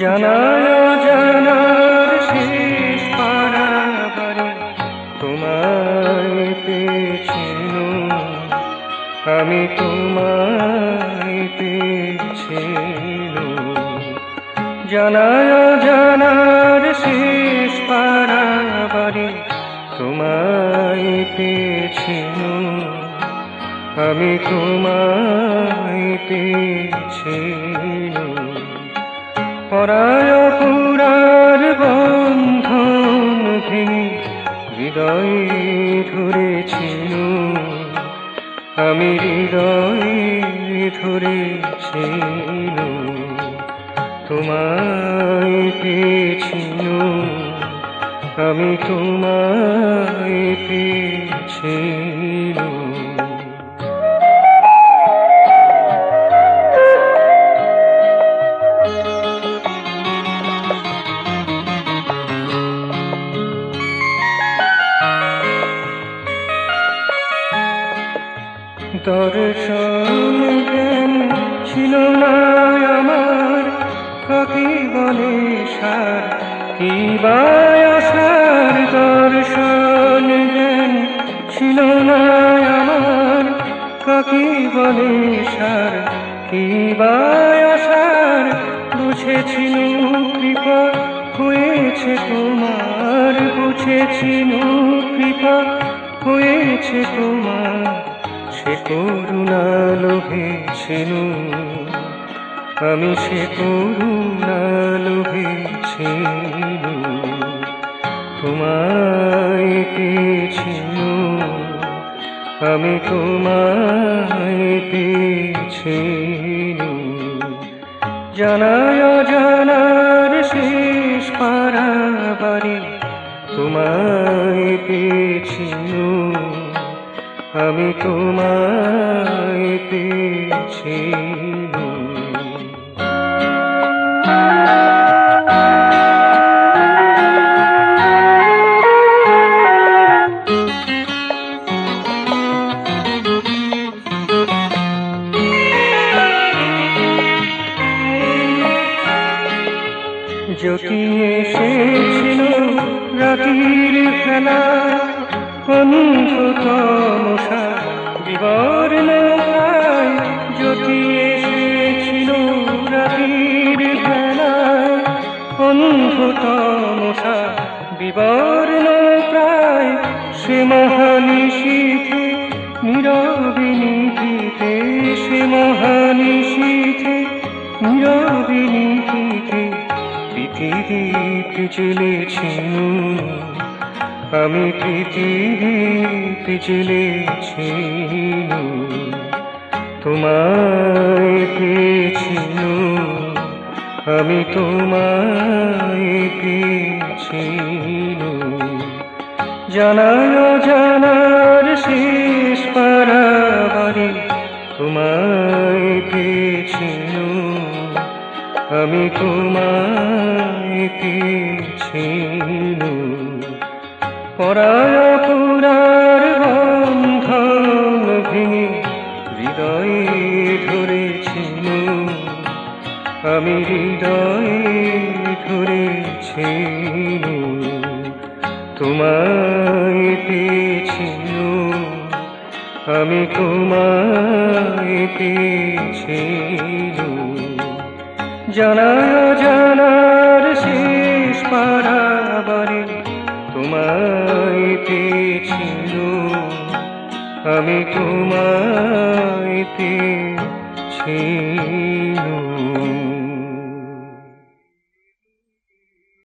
জানানো জানার শেষ পারাবারে। তোমার পেছিল আমি তোমায় পেছিল জানানো জানার শেষ পারাবারে। তোমায় পেছিল আমি তোমায় পেছিল পরায় পুরার বন্ধন ভেঙে হৃদয়ে ধরেছিল। আমি হৃদয়ে ধরেছিল। তোমায় পেয়েছিল। আমি তোমায় পেয়েছিল। দর্শন জ্ঞান ছিল না আমার? কাকে বলে সার? কি বায়াসার দর্শন জ্ঞান ছিল না আমার? কাকে বলে সার? কি বায়াসার বুঝেছিল কৃপা, হয়েছে তোমার, বুঝেছিল কৃপা, হয়েছে তোমার। সে করুণা লোভেছিল আমি সে করুণা লোভেছিল তোমায় পেয়েছিল আমি তোমায় পেয়েছিল জানায় জানার শেষ পারাবারে তোমায় পেয়েছিল আমি তোমায় জ্যোতি এসেছিল রাতির খেলা অন্ধতমশা বিবর্ণ প্রায় জ্যোতি এসেছিল রাতির বেলায় অন্ধতমশা বিবর্ণ প্রায় সে মহানিশীথে, নীরবে সে মহানিশীথে, নীরবে পৃথিবীপ জ্বলেছিল আমি পৃথিবীতে জ্বলেছি তোমায় পেয়েছিল আমি তোমায় পেয়েছিল জানায় জানার শেষ পারাবারে তোমায় পেয়েছিল আমি তোমায় পেয়েছিল পরায় পুরার বন্ধন ভেঙে হৃদয়ে ধরেছিল। আমি হৃদয়ে ধরেছিল। তোমায় পেয়েছিল। আমি তোমায় পেয়েছিল। জানা জানার শেষ পারাবারে তোমায় পেয়েছিল আমি তোমায় পেয়েছিল